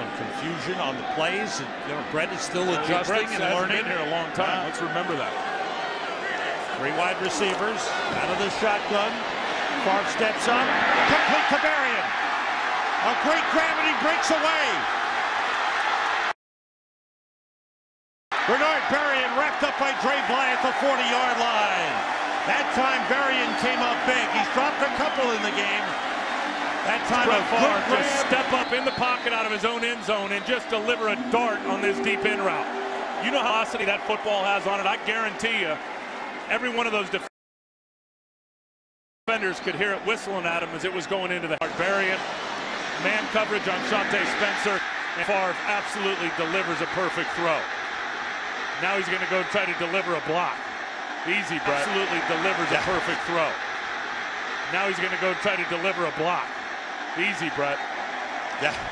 some confusion on the plays. And, you know, Brett is still adjusting Brett's and learning. been here a long time. Let's remember that. Three wide receivers out of the shotgun. Favre steps up. Complete to Berrian. A great gravity breaks away. Bernard Berrian wrapped up by Dre Bly at the 40-yard line. That time Berrian came up big. He's dropped a couple in the. That time Favre good to grab. step up in the pocket out of his own end zone and just deliver a dart on this deep in route. You know how velocity that football has on it. I guarantee you, every one of those defenders could hear it whistling at him as it was going into the Barbarian. Man coverage on Shawntae Spencer. And Favre absolutely delivers a perfect throw. Now he's going to go try to deliver a block. Easy, Brett. Absolutely delivers a perfect throw. Now he's going to go try to deliver a block. Easy, Brett. Yeah.